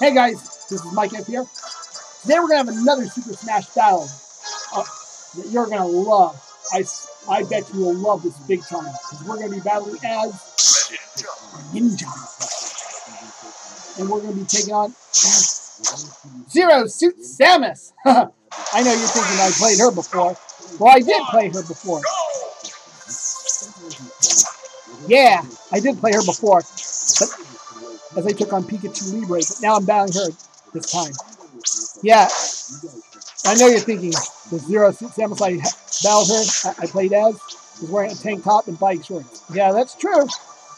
Hey guys, this is Mike F here. Today we're going to have another Super Smash battle uh, that you're going to love. I, I bet you will love this big time because we're going to be battling as Ninja. And we're going to be taking on Zero Suit Samus. I know you're thinking I played her before. Well, I did play her before. Yeah, I did play her before. But as I took on Pikachu Libre, but now I'm battling her this time. Yeah, I know you're thinking the Zero Samus I battled her, I played as, was wearing a tank top and bike shorts. Yeah, that's true.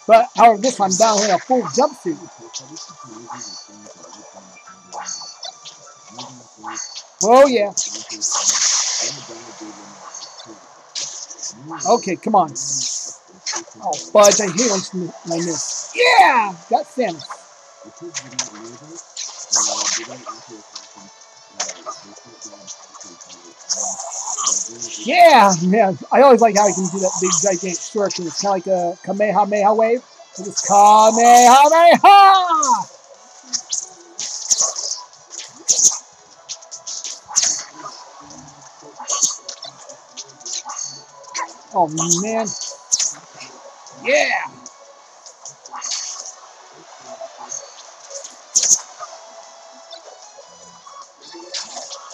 But however, this time I'm battling a full jumpsuit. Oh yeah. Okay, come on. Oh, fudge, I hate when I miss. Yeah! Got Samus. Yeah, man. I always like how he can do that big, gigantic stroke. It's kind of like a Kamehameha wave. It's Kamehameha! Oh, man. Yeah!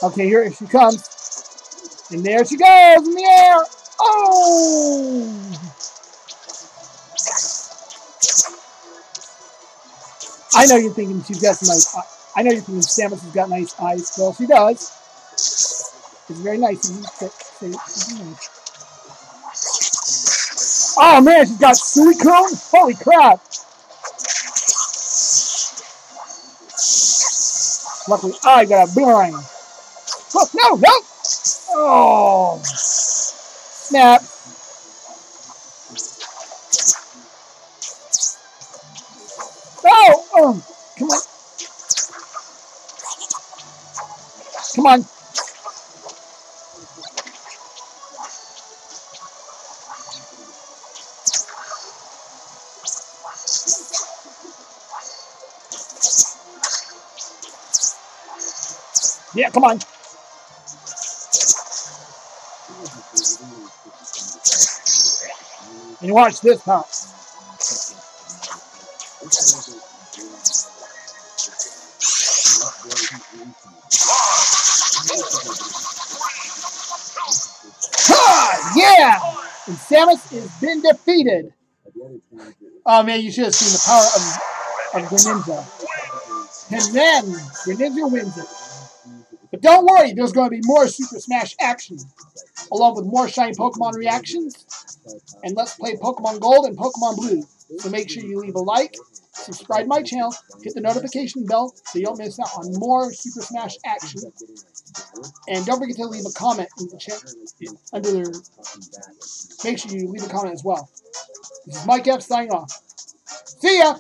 Okay, here she comes. And there she goes in the air. Oh! I know you're thinking she's got some nice. I know you're thinking Samus has got nice eyes. Well, she does. It's very nice. Oh man, she's got silicone. Holy crap! Luckily, I got a boomerang. Oh, no, no! Oh! Snap. Oh! Oh! Come on. Come on. Yeah, come on. And you watch this pop. Ah, yeah! And Samus has been defeated. Oh man, you should have seen the power of, of Greninja. And then Greninja wins it. But don't worry, there's going to be more Super Smash action, along with more Shiny Pokemon reactions, and Let's Play Pokemon Gold and Pokemon Blue. So make sure you leave a like, subscribe to my channel, hit the notification bell so you don't miss out on more Super Smash action. And don't forget to leave a comment in the chat under the, make sure you leave a comment as well. This is Mike F signing off. See ya!